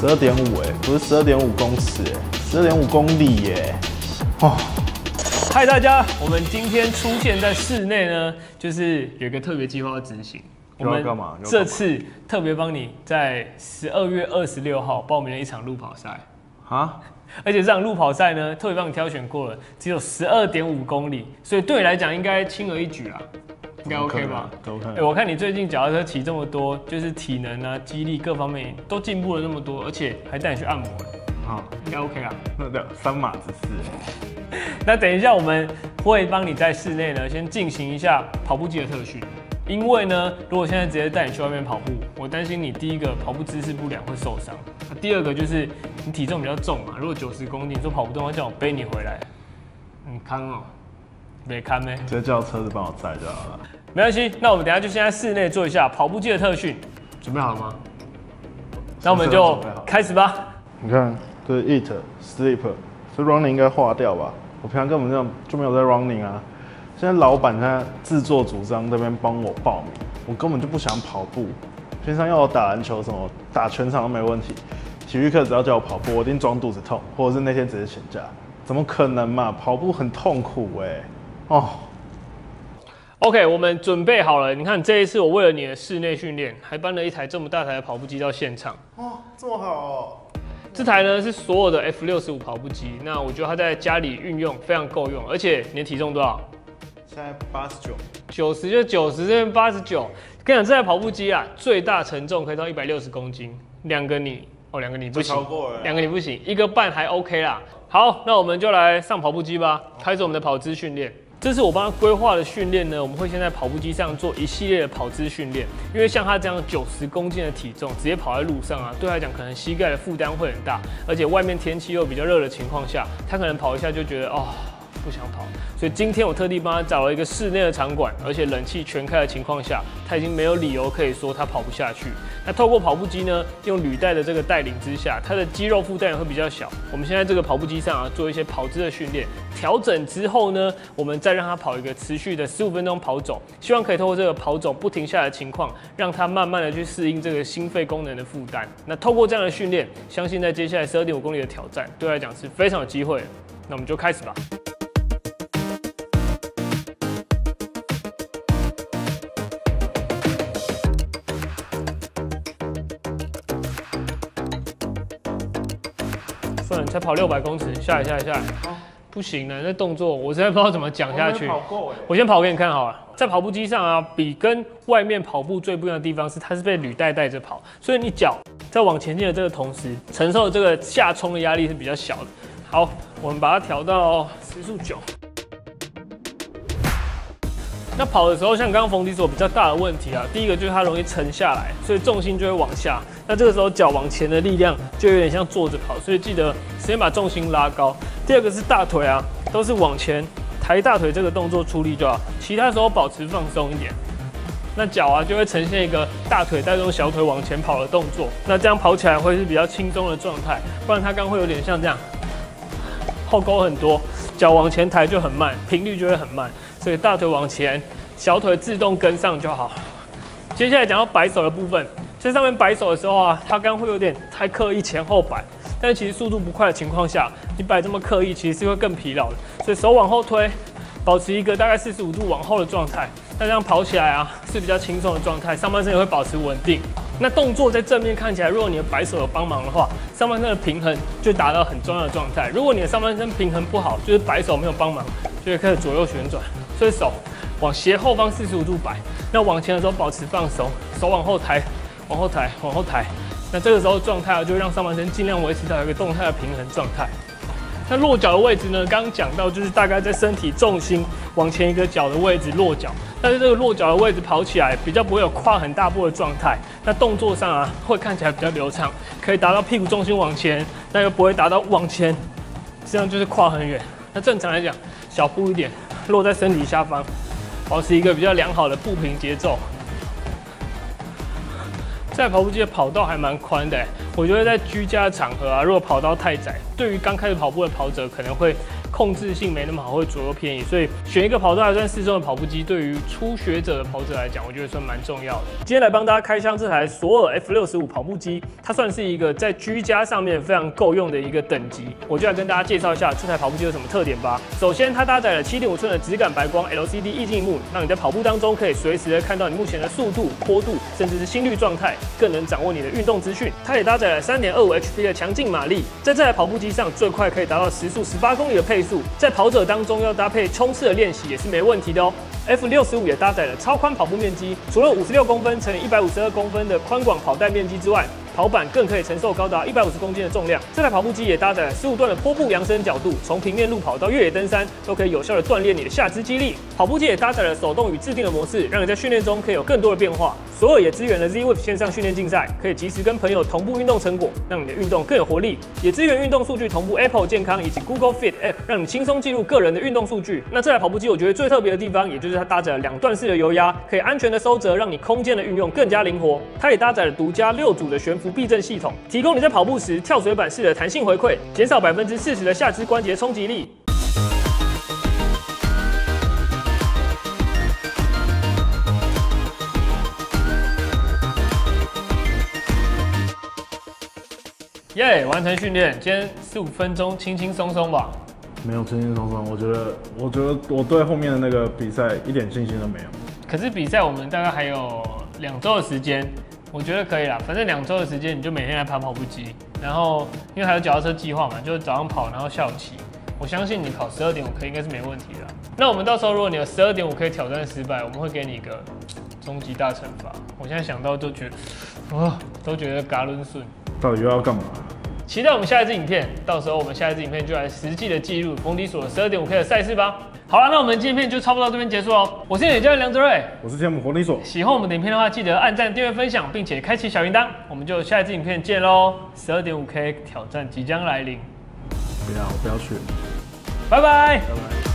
十二点五哎，不是十二点五公尺哎，十二点五公里耶！哦，嗨大家，我们今天出现在室内呢，就是有一个特别计划要执行。我们干嘛？这次特别帮你在十二月二十六号报名了一场路跑赛，啊，而且这场路跑赛呢，特别帮你挑选过了，只有十二点五公里，所以对你来讲应该轻而易举啦，应该 OK 吧？都看哎、。我看你最近脚踏车骑这么多，就是体能啊、肌力各方面都进步了那么多，而且还带你去按摩，好，应该 OK 啊。那叫三码子事。那等一下我们会帮你在室内呢先进行一下跑步机的特训，因为呢，如果现在直接带你去外面跑步，我担心你第一个跑步姿势不良会受伤，第二个就是你体重比较重嘛，如果九十公斤，你说跑不动，要叫我背你回来，你看哦，没看没？直接叫车子帮我载就好了。没关系，那我们等下就先在室内做一下跑步机的特训，准备好了吗？那我们就开始吧。你看，这是 eat sleep，这 running 应该划掉吧？我平常根本就就没有在 running 啊。现在老板他自作主张这边帮我报名，我根本就不想跑步。平常要我打篮球什么，打全场都没问题。体育课只要叫我跑步，我一定装肚子痛，或者是那天直接请假。怎么可能嘛？跑步很痛苦哎、哦，OK，我们准备好了。你看这一次我为了你的室内训练，还搬了一台这么大台的跑步机到现场。哦，这么好哦。这台呢是所有的 F 六十五跑步机，那我觉得它在家里运用非常够用，而且你的体重多少？现在八十九，九十就九十，这边八十九。跟你讲，这台跑步机啊，最大承重可以到一百六十公斤，两个你哦，两个你不行。两个你不行，一个半还 OK 啦。好，那我们就来上跑步机吧，开始我们的跑姿训练。这是我帮他规划的训练呢，我们会先在跑步机上做一系列的跑姿训练，因为像他这样九十公斤的体重，直接跑在路上啊，对他来讲可能膝盖的负担会很大，而且外面天气又比较热的情况下，他可能跑一下就觉得哦。不想跑，所以今天我特地帮他找了一个室内的场馆，而且冷气全开的情况下，他已经没有理由可以说他跑不下去。那透过跑步机呢，用履带的这个带领之下，他的肌肉负担也会比较小。我们现在这个跑步机上啊，做一些跑姿的训练，调整之后呢，我们再让他跑一个持续的十五分钟跑走，希望可以透过这个跑走不停下来的情况，让他慢慢的去适应这个心肺功能的负担。那透过这样的训练，相信在接下来十二点五公里的挑战，对他来讲是非常有机会。那我们就开始吧。算了，才跑六百公尺，下来下来下来，不行了，那动作我实在不知道怎么讲下去。我先跑给你看好了，在跑步机上啊，比跟外面跑步最不一样的地方是，它是被履带带着跑，所以你脚在往前进的这个同时，承受的这个下冲的压力是比较小的。好，我们把它调到时速九。那跑的时候，像刚刚冯迪所比较大的问题啊，第一个就是它容易沉下来，所以重心就会往下。那这个时候脚往前的力量就有点像坐着跑，所以记得先把重心拉高。第二个是大腿啊，都是往前抬大腿这个动作出力就好，其他时候保持放松一点。那脚啊就会呈现一个大腿带动小腿往前跑的动作，那这样跑起来会是比较轻松的状态，不然它刚会有点像这样后勾很多，脚往前抬就很慢，频率就会很慢，所以大腿往前，小腿自动跟上就好。接下来讲到摆手的部分，在上面摆手的时候啊，它刚会有点太刻意前后摆，但其实速度不快的情况下，你摆这么刻意，其实是会更疲劳的。所以手往后推，保持一个大概四十五度往后的状态，那这样跑起来啊是比较轻松的状态，上半身也会保持稳定。那动作在正面看起来，如果你的摆手有帮忙的话，上半身的平衡就达到很重要的状态。如果你的上半身平衡不好，就是摆手没有帮忙，就会开始左右旋转，所以手往斜后方四十五度摆，那往前的时候保持放松，手往后抬，往后抬，往后抬。那这个时候状态啊，就让上半身尽量维持到一个动态的平衡状态。那落脚的位置呢？刚刚讲到就是大概在身体重心往前一个脚的位置落脚，但是这个落脚的位置跑起来比较不会有跨很大步的状态。那动作上啊，会看起来比较流畅，可以达到屁股重心往前，但又不会达到往前，这样就是跨很远。那正常来讲，小步一点，落在身体下方，保持一个比较良好的步频节奏。在跑步机的跑道还蛮宽的，我觉得在居家的场合啊，如果跑道太窄，对于刚开始跑步的跑者可能会控制性没那么好，会左右偏移，所以选一个跑道还算适中的跑步机，对于初学者的跑者来讲，我觉得算蛮重要的。今天来帮大家开箱这台索尔 F 六十五跑步机，它算是一个在居家上面非常够用的一个等级。我就来跟大家介绍一下这台跑步机有什么特点吧。首先，它搭载了七点五寸的质感白光 LCD 液晶幕，让你在跑步当中可以随时的看到你目前的速度、坡度，甚至是心率状态，更能掌握你的运动资讯。它也搭载了三点二五 HP 的强劲马力，在这台跑步机上最快可以达到时速十八公里的配速，在跑者当中要搭配冲刺的练习也是没问题的哦。F 六十五也搭载了超宽跑步面积，除了五十六公分乘以一百五十二公分的宽广跑带面积之外，跑板更可以承受高达一百五十公斤的重量。这台跑步机也搭载十五段的坡步扬升角度，从平面路跑到越野登山都可以有效的锻炼你的下肢肌力。跑步机也搭载了手动与自定的模式，让你在训练中可以有更多的变化。所有也支援了 Z Wave 线上训练竞赛，可以及时跟朋友同步运动成果，让你的运动更有活力。也支援运动数据同步 Apple 健康以及 Google Fit App，让你轻松记录个人的运动数据。那这台跑步机我觉得最特别的地方，也就是它搭载了两段式的油压，可以安全的收折，让你空间的运用更加灵活。它也搭载了独家六组的悬浮避震系统，提供你在跑步时跳水板式的弹性回馈，减少百分之四十的下肢关节冲击力。耶完成训练，今天十五分钟，轻轻松松吧。没有轻轻松松，我觉得，我觉得我对后面的那个比赛一点信心都没有。可是比赛我们大概还有两周的时间，我觉得可以啦。反正两周的时间，你就每天来跑跑步机，然后因为还有脚踏车计划嘛，就是早上跑，然后下午骑。我相信你跑十二点五 K 应该是没问题的。那我们到时候如果你有十二点五 K 挑战失败，我们会给你一个终极大惩罚。我现在想到就觉得，啊，都觉得嘎伦顺。到底又要干嘛？期待我们下一支影片，到时候我们下一支影片就来实际的记录冯迪所十二点五 K 的赛事吧。好了，那我们今天片就差不多到这边结束喽。我是你的教练梁哲瑞，我是天母冯迪所。喜欢我们的影片的话，记得按赞、订阅、分享，并且开启小铃铛。我们就下一支影片见喽！十二点五 K 挑战即将来临，不要，我不要去。拜拜。拜拜。